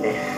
Yeah.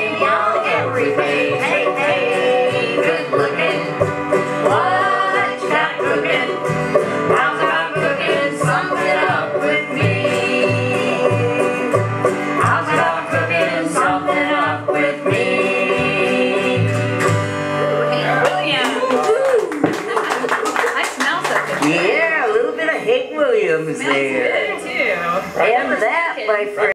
Yeah, a little bit of Hank Williams there. Too. And that, my friend.